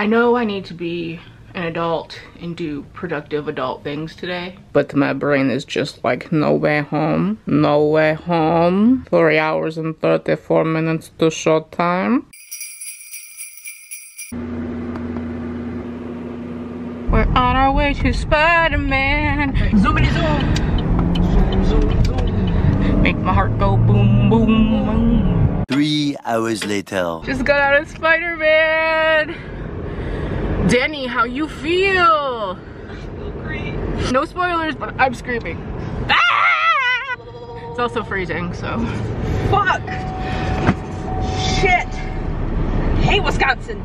I know I need to be an adult and do productive adult things today. But my brain is just like, no way home, no way home. Three hours and 34 minutes to showtime. We're on our way to Spider-Man. Zoomity zoom. Zoom, zoom, zoom. Make my heart go boom, boom, boom. Three hours later. Just got out of Spider-Man. Danny, how you feel? Feel. No spoilers, but I'm screaming. Ah! It's also freezing, so. Fuck. Shit. Hey, Wisconsin.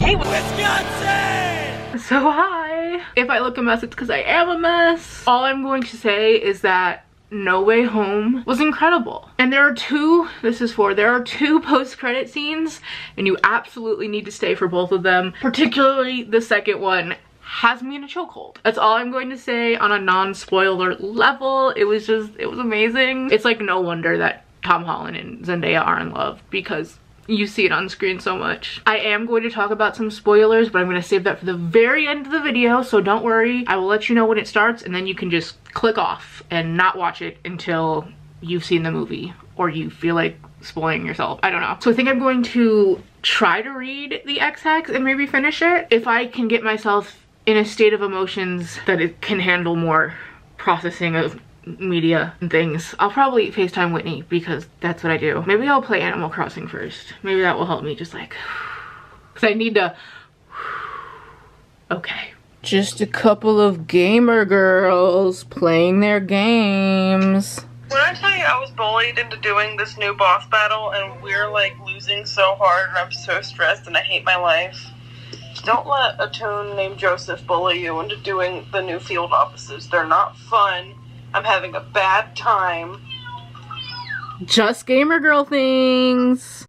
Hey, Wisconsin. So hi. If I look a mess, it's because I am a mess. All I'm going to say is that no Way Home was incredible. And there are two, this is for, there are two post-credit scenes and you absolutely need to stay for both of them. Particularly the second one has me in a chokehold. That's all I'm going to say on a non-spoiler level. It was just, it was amazing. It's like no wonder that Tom Holland and Zendaya are in love because you see it on screen so much. I am going to talk about some spoilers, but I'm going to save that for the very end of the video, so don't worry. I will let you know when it starts, and then you can just click off and not watch it until you've seen the movie or you feel like spoiling yourself. I don't know. So I think I'm going to try to read the Ex-Hex and maybe finish it if I can get myself in a state of emotions that it can handle more processing of media and things. I'll probably FaceTime Whitney because that's what I do. Maybe I'll play Animal Crossing first. Maybe that will help me just like, because I need to, okay. Just a couple of gamer girls playing their games. When I tell you I was bullied into doing this new boss battle and we're like losing so hard and I'm so stressed and I hate my life. Don't let a toon named Joseph bully you into doing the new field offices. They're not fun. I'm having a bad time. Just gamer girl things.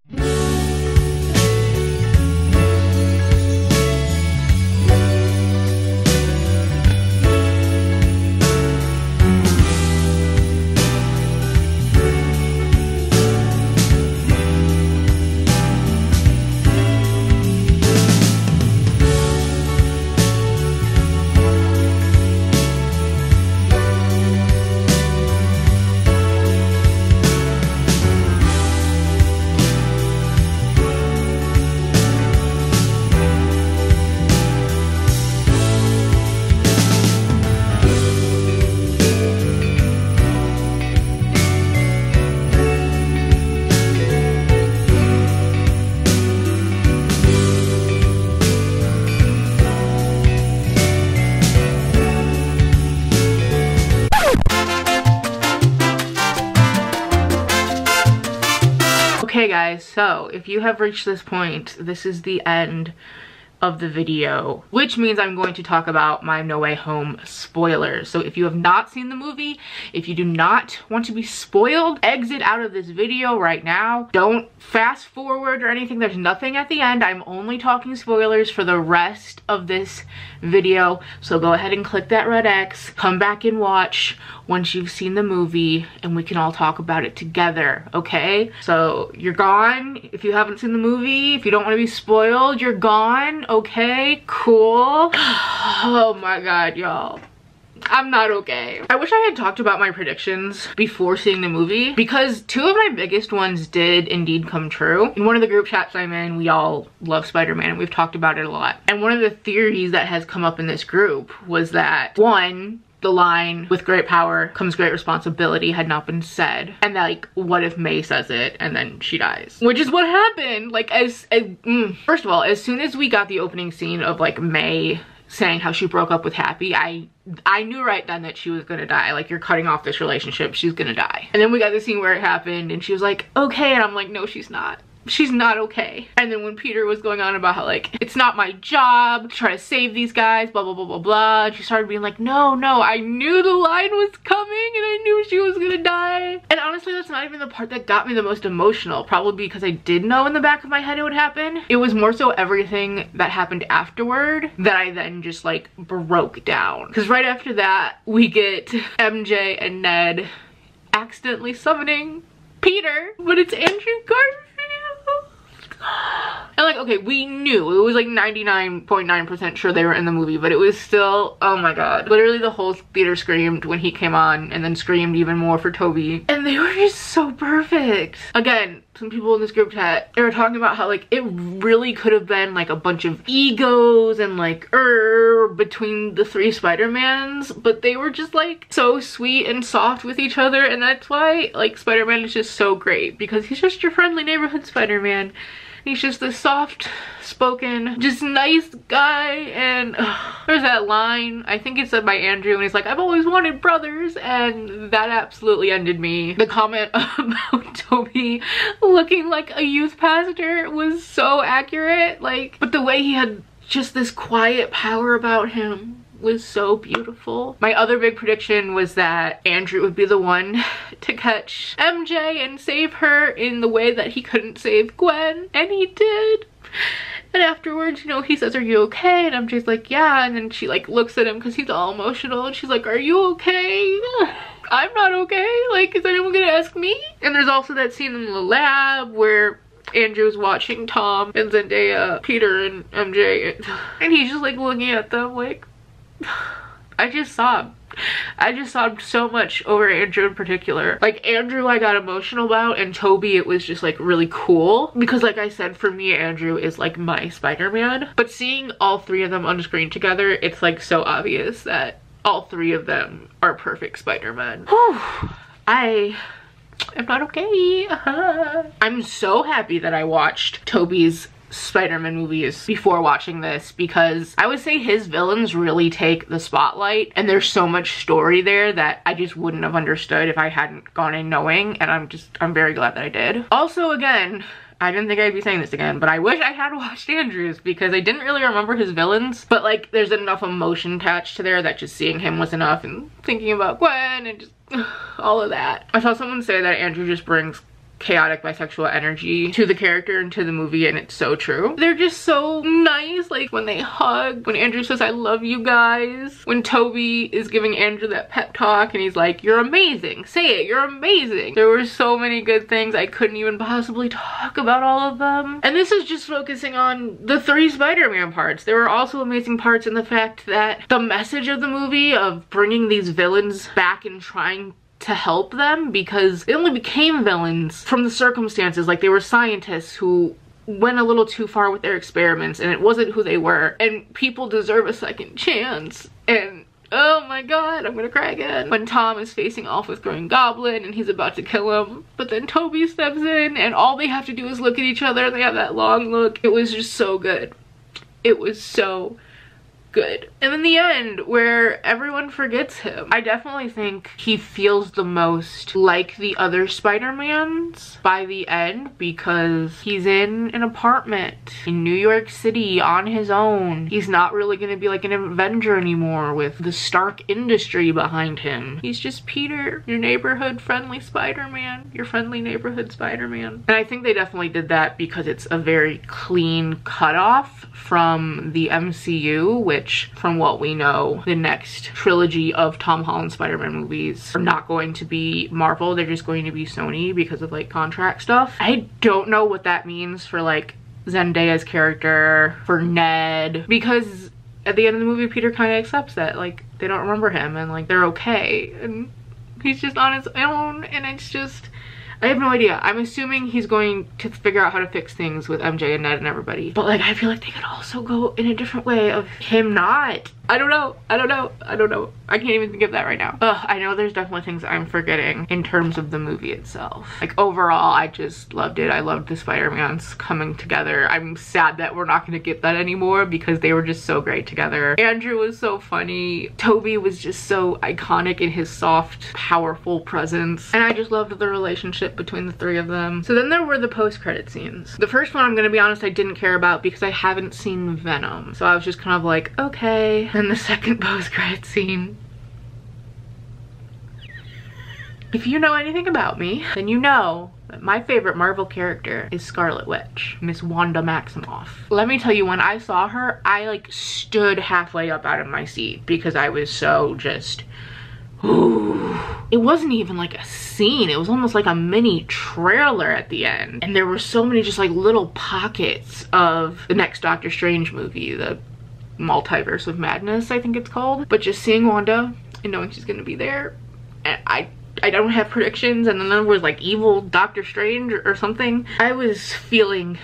Guys, so if you have reached this point, this is the end of the video, which means I'm going to talk about my No Way Home spoilers. So if you have not seen the movie, if you do not want to be spoiled, exit out of this video right now. Don't fast forward or anything. There's nothing at the end. I'm only talking spoilers for the rest of this video. So go ahead and click that red X, come back and watch once you've seen the movie and we can all talk about it together, okay? So you're gone if you haven't seen the movie. If you don't want to be spoiled, you're gone, okay? Cool. oh my god, y'all. I'm not okay. I wish I had talked about my predictions before seeing the movie because two of my biggest ones did indeed come true. In one of the group chats I'm in, we all love Spider-Man and we've talked about it a lot. And one of the theories that has come up in this group was that one, the line with great power comes great responsibility had not been said. And like what if may says it and then she dies? Which is what happened. Like as, as mm. first of all as soon as we got the opening scene of like may saying how she broke up with happy i i knew right then that she was gonna die. Like you're cutting off this relationship. She's gonna die. And then we got the scene where it happened and she was like okay and i'm like no she's not she's not okay. And then when Peter was going on about how like, it's not my job to try to save these guys, blah, blah, blah, blah, blah. And she started being like, no, no, I knew the line was coming and I knew she was gonna die. And honestly, that's not even the part that got me the most emotional, probably because I did know in the back of my head it would happen. It was more so everything that happened afterward that I then just like broke down. Because right after that, we get MJ and Ned accidentally summoning Peter, but it's Andrew Garfield. And like, okay, we knew. It was like 99.9% sure they were in the movie, but it was still, oh my god. Literally the whole theater screamed when he came on and then screamed even more for Toby. And they were just so perfect. Again, some people in this group chat, they were talking about how like it really could have been like a bunch of egos and like er between the three Spider-Mans, but they were just like so sweet and soft with each other and that's why like Spider-Man is just so great because he's just your friendly neighborhood Spider-Man He's just a soft spoken, just nice guy. And there's that line, I think it's said by Andrew, and he's like, I've always wanted brothers. And that absolutely ended me. The comment about Tobey looking like a youth pastor was so accurate. Like, but the way he had just this quiet power about him was so beautiful. My other big prediction was that Andrew would be the one to catch MJ and save her in the way that he couldn't save Gwen, and he did. And afterwards, you know, he says, are you okay? And MJ's like, yeah. And then she like looks at him because he's all emotional and she's like, are you okay? I'm not okay. Like, is anyone gonna ask me? And there's also that scene in the lab where Andrew's watching Tom and Zendaya, Peter and MJ, and he's just like looking at them like, I just sobbed. I just sobbed so much over Andrew in particular. Like Andrew I got emotional about and Tobey it was just like really cool because like I said for me Andrew is like my Spider-Man but seeing all three of them on screen together it's like so obvious that all three of them are perfect Spider-Man. I am not okay. I'm so happy that I watched Tobey's Spider-Man movies before watching this because I would say his villains really take the spotlight and there's so much story there that I just wouldn't have understood if I hadn't gone in knowing and I'm just, I'm very glad that I did. Also again, I didn't think I'd be saying this again, but I wish I had watched Andrews because I didn't really remember his villains, but like there's enough emotion attached to there that just seeing him was enough and thinking about Gwen and just all of that. I saw someone say that Andrew just brings chaotic bisexual energy to the character and to the movie and it's so true. They're just so nice like when they hug, when Andrew says I love you guys, when Tobey is giving Andrew that pep talk and he's like you're amazing, say it, you're amazing. There were so many good things I couldn't even possibly talk about all of them. And this is just focusing on the three Spider-Man parts. There were also amazing parts in the fact that the message of the movie of bringing these villains back and trying to help them because they only became villains from the circumstances. Like they were scientists who went a little too far with their experiments and it wasn't who they were. And people deserve a second chance. And oh my god, I'm gonna cry again. When Tom is facing off with Green Goblin and he's about to kill him, but then Tobey steps in and all they have to do is look at each other and they have that long look. It was just so good. It was so good. And in the end, where everyone forgets him, I definitely think he feels the most like the other Spider-Mans by the end because he's in an apartment in New York City on his own. He's not really gonna be like an Avenger anymore with the Stark industry behind him. He's just Peter, your neighborhood friendly Spider-Man, your friendly neighborhood Spider-Man. And I think they definitely did that because it's a very clean cutoff from the MCU, which from what we know, the next trilogy of Tom Holland Spider-Man movies are not going to be Marvel. They're just going to be Sony because of like contract stuff. I don't know what that means for like Zendaya's character, for Ned, because at the end of the movie, Peter kind of accepts that like they don't remember him and like they're okay. And he's just on his own and it's just I have no idea. I'm assuming he's going to figure out how to fix things with MJ and Ned and everybody. But like, I feel like they could also go in a different way of him not. I don't know. I don't know. I don't know. I can't even think of that right now. Ugh, I know there's definitely things I'm forgetting in terms of the movie itself. Like overall, I just loved it. I loved the Spider-Mans coming together. I'm sad that we're not gonna get that anymore because they were just so great together. Andrew was so funny. Tobey was just so iconic in his soft, powerful presence. And I just loved the relationship between the three of them. So then there were the post-credit scenes. The first one, I'm gonna be honest, I didn't care about because I haven't seen Venom. So I was just kind of like, okay. And the second post-credit scene If you know anything about me, then you know that my favorite Marvel character is Scarlet Witch, Miss Wanda Maximoff. Let me tell you, when I saw her, I like stood halfway up out of my seat because I was so just it wasn't even like a scene. It was almost like a mini trailer at the end. And there were so many just like little pockets of the next Doctor Strange movie, the Multiverse of Madness, I think it's called. But just seeing Wanda and knowing she's gonna be there, and I I don't have predictions and then there was like evil Doctor Strange or, or something. I was feeling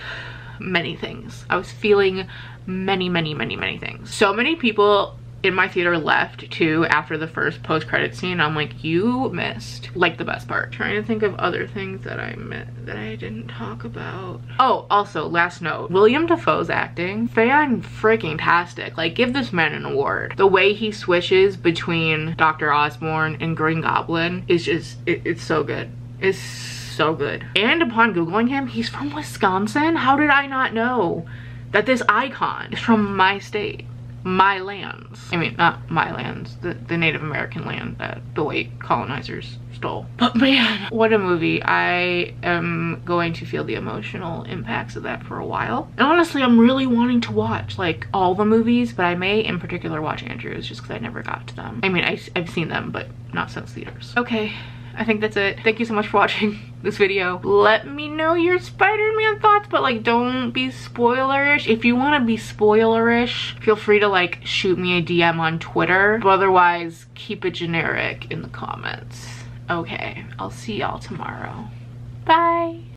many things. I was feeling many, many, many, many things. So many people in my theater left too after the first post-credit scene i'm like you missed like the best part. Trying to think of other things that i met that i didn't talk about. Oh also last note Willem Dafoe's acting fan freaking tastic. Like give this man an award. The way he switches between dr osborn and green goblin is just it, it's so good. It's so good. And upon googling him he's from wisconsin? How did i not know that this icon is from my state my lands. I mean, not my lands, the, the Native American land that the white colonizers stole. But man, what a movie. I am going to feel the emotional impacts of that for a while. And honestly, I'm really wanting to watch like all the movies, but I may in particular watch Andrews just because I never got to them. I mean, I, I've seen them, but not since theaters. Okay, I think that's it. Thank you so much for watching this video. Let me know your Spider-Man thoughts, but like don't be spoilerish. If you want to be spoilerish, feel free to like shoot me a DM on Twitter. But otherwise, keep it generic in the comments. Okay, I'll see y'all tomorrow. Bye.